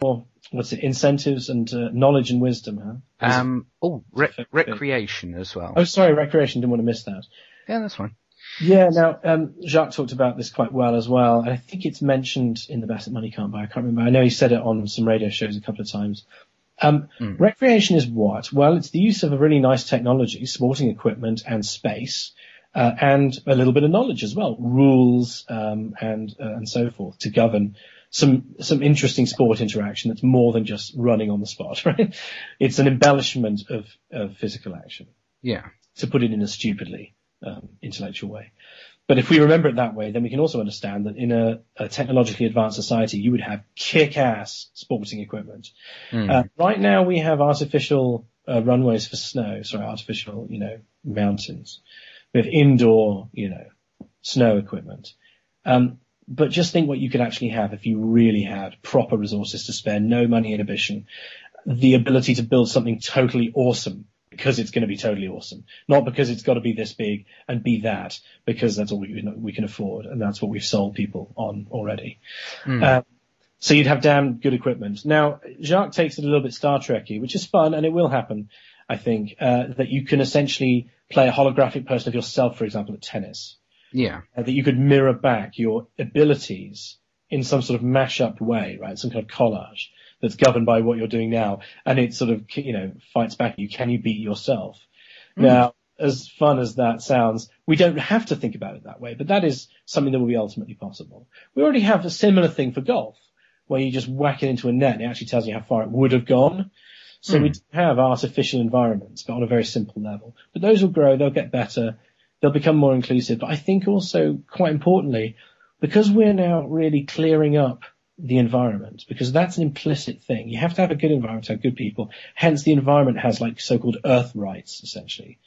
more what's it incentives and uh, knowledge and wisdom, huh? Um, oh, re- recreation as well. Oh, sorry, recreation. Didn't want to miss that. Yeah, that's fine. Yeah, now um, Jacque talked about this quite well as well, and I think it's mentioned in the Best That Money Can't Buy. I can't remember. I know he said it on some radio shows a couple of times. Um, mm. Recreation is what? Well, it's the use of a really nice technology, sporting equipment and space, uh, and a little bit of knowledge as well, rules um, and uh, and so forth to govern some some interesting sport interaction that's more than just running on the spot. Right? It's an embellishment of, of physical action. Yeah. To put it in a stupidly um, intellectual way. But if we remember it that way, then we can also understand that in a, a technologically advanced society, you would have kick-ass sporting equipment. Mm. Uh, right now, we have artificial uh, runways for snow. Sorry, artificial, you know, mountains. We have indoor, you know, snow equipment. Um, but just think what you could actually have if you really had proper resources to spare, no money inhibition, the ability to build something totally awesome because it's going to be totally awesome, not because it's got to be this big and be that because that's all we, we can afford and that's what we've sold people on already. Mm. Um, so you'd have damn good equipment. Now Jacque takes it a little bit Star Trekky, which is fun and it will happen. I think uh, that you can essentially play a holographic person of yourself, for example, at tennis. Yeah. Uh, that you could mirror back your abilities in some sort of mash-up way, right? Some kind of collage that's governed by what you're doing now, and it sort of you know fights back at you. Can you beat yourself? Mm. Now, as fun as that sounds, we don't have to think about it that way, but that is something that will be ultimately possible. We already have a similar thing for golf, where you just whack it into a net and it actually tells you how far it would have gone. So mm. we have artificial environments, but on a very simple level. But those will grow, they'll get better, they'll become more inclusive. But I think also, quite importantly, because we're now really clearing up the environment because that's an implicit thing. You have to have a good environment to have good people. Hence, the environment has like so-called earth rights, essentially.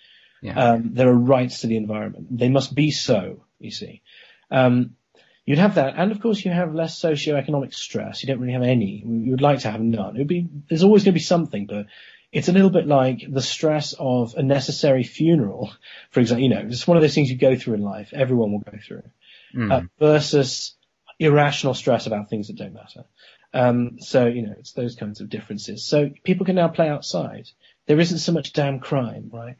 Yeah. Um, there are rights to the environment. They must be so, you see. Um, you'd have that, and of course, you have less socio-economic stress. You don't really have any. You would like to have none. It would be there's always going to be something, but it's a little bit like the stress of a necessary funeral, for example. You know, it's one of those things you go through in life. Everyone will go through, mm. uh, versus irrational stress about things that don't matter. Um, so, you know, it's those kinds of differences. So people can now play outside. There isn't so much damn crime, right?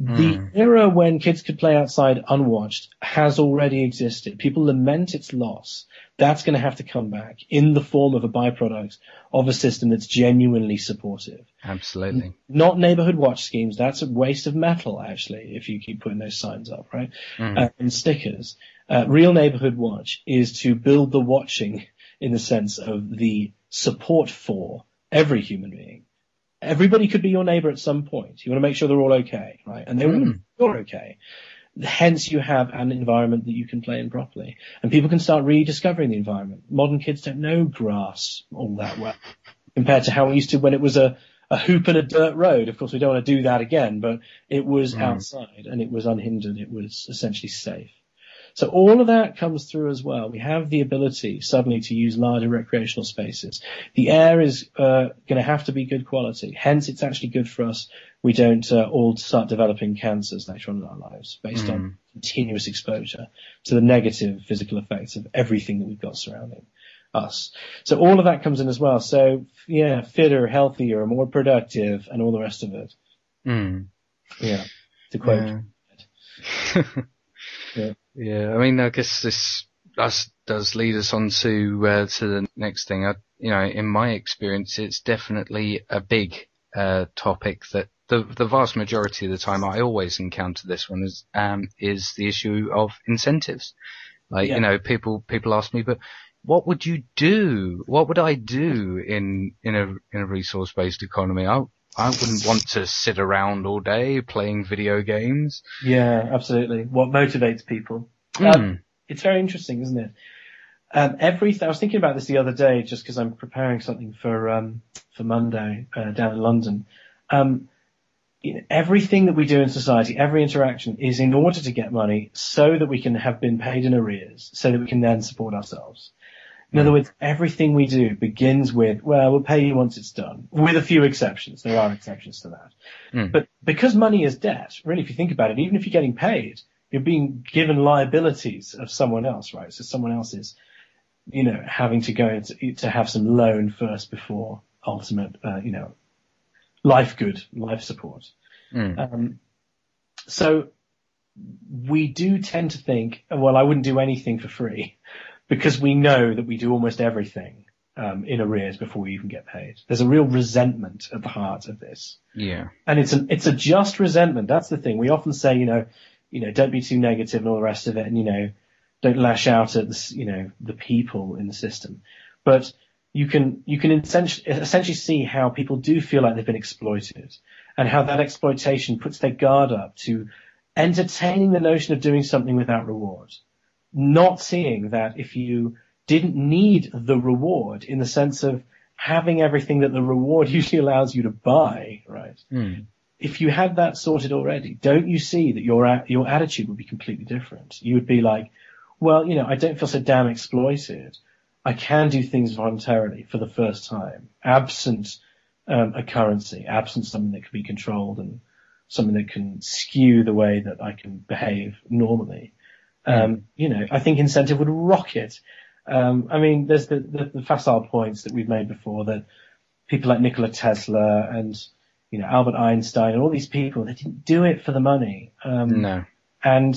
Mm. The hmm. era when kids could play outside unwatched has already existed. People lament its loss. That's going to have to come back in the form of a byproduct of a system that's genuinely supportive. Absolutely. Not neighborhood watch schemes. That's a waste of metal, actually, if you keep putting those signs up, right? Mm. Uh, and stickers. Uh, real neighborhood watch is to build the watching in the sense of the support for every human being. Everybody could be your neighbor at some point. You want to make sure they're all okay, right? And they mm. want you're okay. Hence, you have an environment that you can play in properly, and people can start rediscovering the environment. Modern kids don't know grass all that well compared to how we used to when it was a a hoop and a dirt road. Of course, we don't want to do that again, but it was mm. outside and it was unhindered. It was essentially safe. So all of that comes through as well. We have the ability suddenly to use larger recreational spaces. The air is uh, going to have to be good quality. Hence, it's actually good for us. We don't uh, all start developing cancers later on in our lives based mm. on continuous exposure to the negative physical effects of everything that we've got surrounding us. So all of that comes in as well. So yeah, fitter, healthier, more productive, and all the rest of it. Mm. Yeah, to quote. Yeah. yeah. Yeah, I mean, I guess this us does lead us on to uh, to the next thing. I, you know, in my experience, it's definitely a big uh, topic that the the vast majority of the time I always encounter this one is um is the issue of incentives. Like yeah. you know, people people ask me, but what would you do? What would I do in in a in a resource based economy? I I wouldn't want to sit around all day playing video games. Yeah, absolutely. What motivates people? Mm. Um, it's very interesting, isn't it? Um, everything. I was thinking about this the other day, just because I'm preparing something for um, for Monday uh, down in London. Um, you know, everything that we do in society, every interaction, is in order to get money, so that we can have been paid in arrears, so that we can then support ourselves. In other words, everything we do begins with, well, we'll pay you once it's done, with a few exceptions. There are exceptions to that. Mm. But because money is debt, really, if you think about it, even if you're getting paid, you're being given liabilities of someone else, right? So someone else is you know, having to go into, to have some loan first before ultimate, uh, you know, life good, life support. Mm. Um, so we do tend to think, well, I wouldn't do anything for free because we know that we do almost everything um, in arrears before we even get paid. There's a real resentment at the heart of this. Yeah. And it's an, it's a just resentment. That's the thing. We often say, you know, you know, don't be too negative and all the rest of it. And, you know, don't lash out at the, you know, the people in the system. But you can, you can essentially, essentially see how people do feel like they've been exploited and how that exploitation puts their guard up to entertaining the notion of doing something without reward. Not seeing that if you didn't need the reward in the sense of having everything that the reward usually allows you to buy, right? Mm. If you had that sorted already, don't you see that your your attitude would be completely different? You would be like, well, you know, I don't feel so damn exploited. I can do things voluntarily for the first time, absent um, a currency, absent something that can be controlled and something that can skew the way that I can behave normally. Um, you know, I think incentive would rocket. Um, I mean, there's the, the, the, facile points that we've made before that people like Nikola Tesla and, you know, Albert Einstein and all these people, they didn't do it for the money. Um, no. And,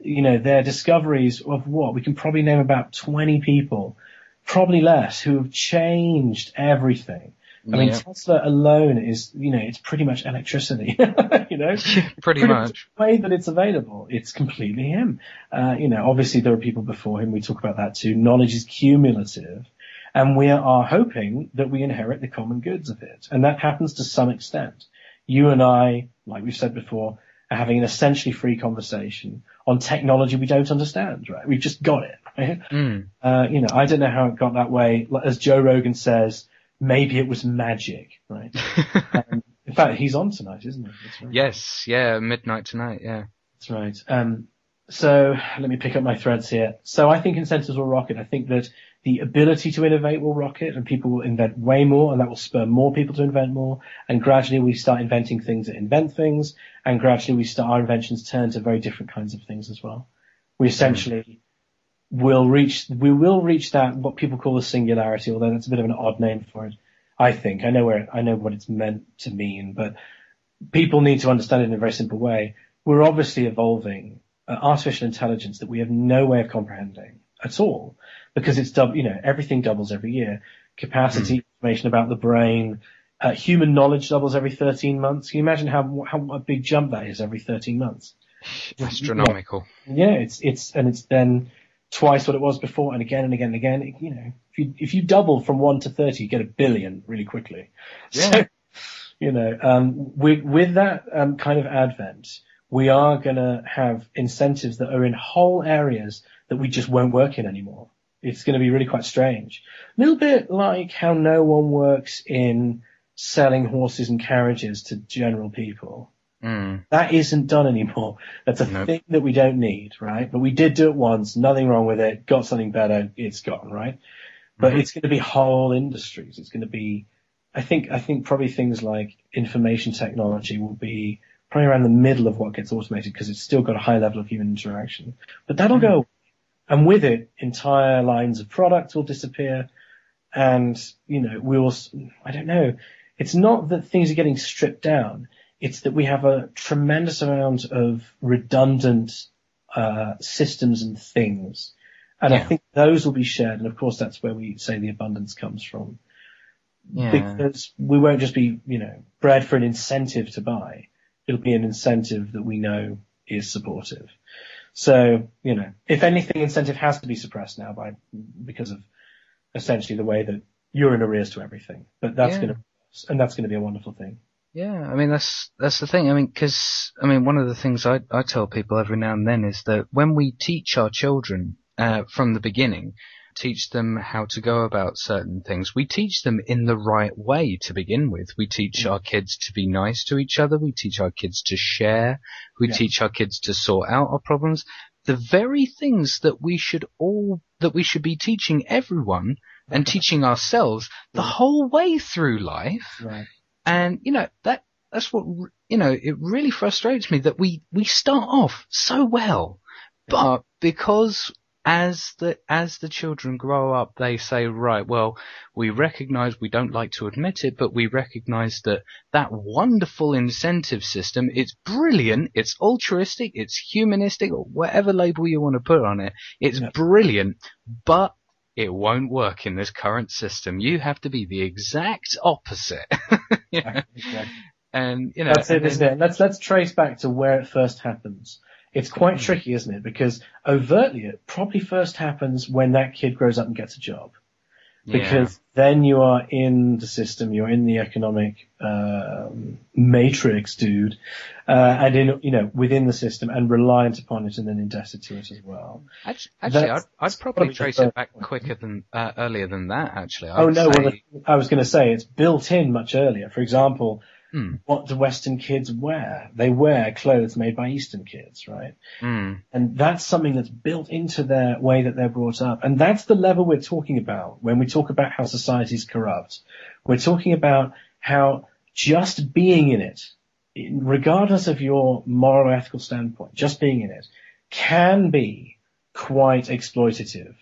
you know, their discoveries of what? We can probably name about 20 people, probably less, who have changed everything. I mean, Tesla alone is, you know, it's pretty much electricity, you know? pretty much. The way that it's available, it's completely him. Uh, you know, obviously there are people before him. We talk about that too. Knowledge is cumulative. And we are hoping that we inherit the common goods of it. And that happens to some extent. You and I, like we've said before, are having an essentially free conversation on technology we don't understand, right? We've just got it, right? Mm. Uh, you know, I don't know how it got that way. As Joe Rogan says, maybe it was magic, right? um, in fact, he's on tonight, isn't he? Right. Yes, yeah, midnight tonight, yeah. That's right. Um, so let me pick up my threads here. So I think incentives will rocket. I think that the ability to innovate will rocket and people will invent way more and that will spur more people to invent more. And gradually we start inventing things that invent things and gradually we start our inventions turn to very different kinds of things as well. We essentially will reach, we will reach that, what people call the singularity, although that's a bit of an odd name for it. I think. I know where, I know what it's meant to mean, but people need to understand it in a very simple way. We're obviously evolving uh, artificial intelligence that we have no way of comprehending at all because it's dub, you know, everything doubles every year. Capacity, mm. information about the brain, uh, human knowledge doubles every 13 months. Can you imagine how, how a big jump that is every 13 months? Astronomical. Yeah, it's, it's, and it's then twice what it was before and again and again and again. You know, if you, if you double from one to 30, you get a billion really quickly. Yeah. So, you know, um, with, with that, um, kind of advent, we are going to have incentives that are in whole areas that we just won't work in anymore. It's going to be really quite strange. A little bit like how no one works in selling horses and carriages to general people. Mm. That isn't done anymore. That's a nope. thing that we don't need, right? But we did do it once, nothing wrong with it, got something better, it's gone, right? But mm-hmm. it's going to be whole industries. It's going to be, I think, I think probably things like information technology will be probably around the middle of what gets automated because it's still got a high level of human interaction. But that'll mm-hmm. go, and with it, entire lines of products will disappear, and you know we will. I don't know. It's not that things are getting stripped down it's that we have a tremendous amount of redundant uh, systems and things. And yeah. I think those will be shared. And of course, that's where we say the abundance comes from. Yeah. Because we won't just be, you know, bred for an incentive to buy. It'll be an incentive that we know is supportive. So, you know, if anything, incentive has to be suppressed now by, because of essentially the way that you're in arrears to everything. But that's yeah. going to, and that's going to be a wonderful thing. Yeah, I mean that's that's the thing. I mean, because I mean one of the things I I tell people every now and then is that when we teach our children uh, from the beginning, teach them how to go about certain things. We teach them in the right way to begin with. We teach mm. our kids to be nice to each other. We teach our kids to share. We yeah. teach our kids to sort out our problems. The very things that we should all that we should be teaching everyone and teaching ourselves the whole way through life. Right and, you know, that, that's what, you know, it really frustrates me that we, we start off so well, but because as the as the children grow up, they say, right, well, we recognise we don't like to admit it, but we recognise that that wonderful incentive system, it's brilliant, it's altruistic, it's humanistic, or whatever label you want to put on it, it's yeah. brilliant, but it won't work in this current system. You have to be the exact opposite. yeah. Exactly. And you know, that's it, isn't it? Let's let's trace back to where it first happens. It's quite mm. tricky, isn't it? Because overtly, it probably first happens when that kid grows up and gets a job. Because yeah. then you are in the system, you're in the economic um, matrix, dude, uh, and in you know within the system and reliant upon it and then indebted to it as well. Actually, actually I'd, I'd, probably trace it back quicker than uh, earlier than that. Actually, I oh no, say... well, I was going to say it's built in much earlier. For example, Mm. What do Western kids wear? They wear clothes made by Eastern kids, right? Mm. And that's something that's built into their way that they're brought up. And that's the level we're talking about when we talk about how society's corrupt. We're talking about how just being in it, regardless of your moral ethical standpoint, just being in it can be quite exploitative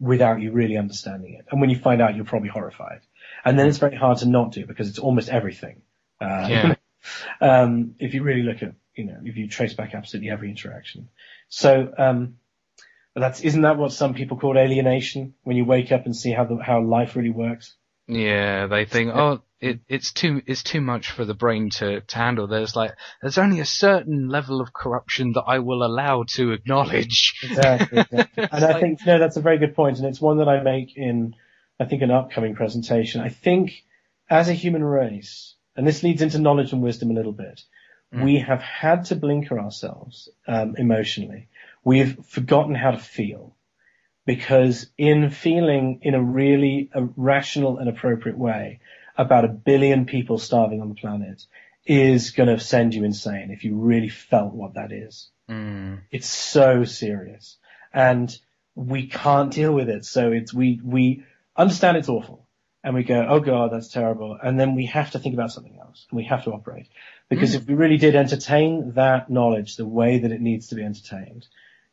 without you really understanding it. And when you find out, you're probably horrified. And then it's very hard to not do because it's almost everything. Uh, yeah. um, if you really look at, you know, if you trace back absolutely every interaction. So, um, that's, isn't that what some people call alienation? When you wake up and see how the, how life really works? Yeah, they think, oh, it, it's too, it's too much for the brain to, to handle. There's like, there's only a certain level of corruption that I will allow to acknowledge. Exactly. exactly. and I think, no, that's a very good point, and it's one that I make in, I think, an upcoming presentation. I think, as a human race, and this leads into knowledge and wisdom a little bit. Mm. We have had to blinker ourselves um, emotionally. We've forgotten how to feel because in feeling in a really a rational and appropriate way about a billion people starving on the planet is going to send you insane if you really felt what that is. Mm. It's so serious and we can't deal with it. So it's, we, we understand it's awful and we go, oh god, that's terrible. And then we have to think about something else and we have to operate. Because mm. if we really did entertain that knowledge the way that it needs to be entertained,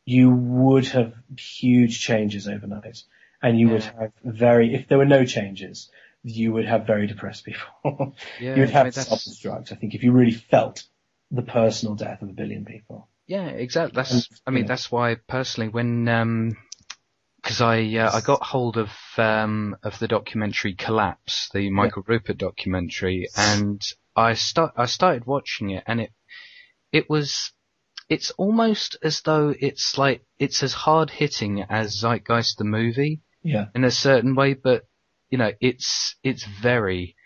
you would have huge changes overnight. And you yeah. would have very, if there were no changes, you would have very depressed people. yeah, you would have I mean, self-destruct, I think, if you really felt the personal death of a billion people. Yeah, exactly. That's, and, I mean, that's why personally when, um, because I uh, I got hold of um, of the documentary Collapse, the Michael yeah. Ruppert documentary, and I start I started watching it, and it it was it's almost as though it's like it's as hard hitting as Zeitgeist the movie, yeah, in a certain way, but you know it's it's very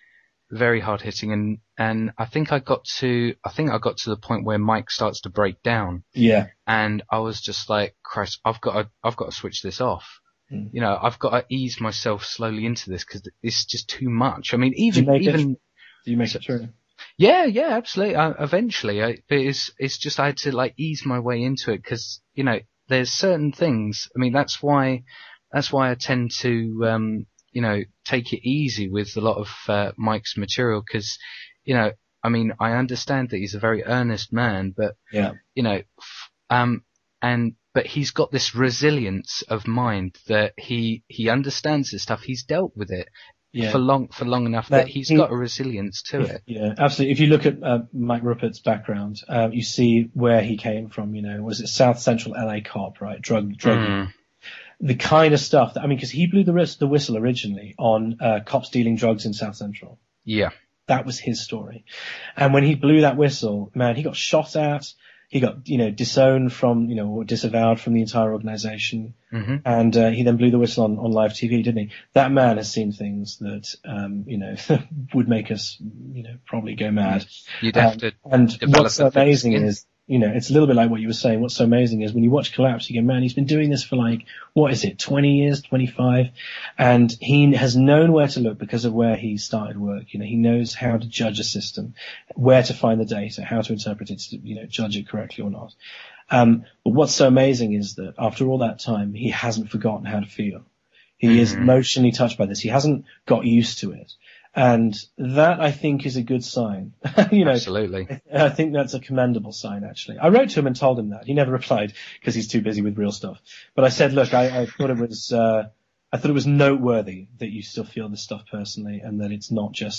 very hard hitting and and I think I got to I think I got to the point where Mike starts to break down. Yeah. And I was just like, Christ, I've got to I've got to switch this off. Mm. You know, I've got to ease myself slowly into this because it's just too much. I mean, even even it, do you make so, it true? Yeah, yeah, absolutely. I, eventually, I, it's it's just I had to like ease my way into it because you know there's certain things. I mean, that's why that's why I tend to um, you know, take it easy with a lot of uh, Mike's material because, you know, I mean, I understand that he's a very earnest man, but yeah, you know, um, and but he's got this resilience of mind that he he understands this stuff. He's dealt with it yeah. for long for long enough that, that he's he, got a resilience to if, it. Yeah, absolutely. If you look at uh, Mike Ruppert's background, uh, you see where he came from. You know, was it South Central LA cop, right? Drug drug. Mm the kind of stuff that I mean, because he blew the, the whistle originally on uh, cops dealing drugs in South Central. Yeah, that was his story. And when he blew that whistle, man, he got shot at. He got, you know, disowned from, you know, or disavowed from the entire organization. Mm-hmm. And uh, he then blew the whistle on, on live TV, didn't he? That man has seen things that, um, you know, would make us, you know, probably go mad. You'd have um, to. And what's amazing is you know, it's a little bit like what you were saying. What's so amazing is when you watch Collapse, you go, man, he's been doing this for like, what is it, 20 years, 25? And he has known where to look because of where he started work. You know, he knows how to judge a system, where to find the data, how to interpret it, to, you know, judge it correctly or not. Um, but what's so amazing is that after all that time, he hasn't forgotten how to feel. He mm-hmm. is emotionally touched by this. He hasn't got used to it. And that I think is a good sign. you know, Absolutely. I think that's a commendable sign actually. I wrote to him and told him that. He never replied because he's too busy with real stuff. But I said, look, I, I thought it was, uh, I thought it was noteworthy that you still feel this stuff personally and that it's not just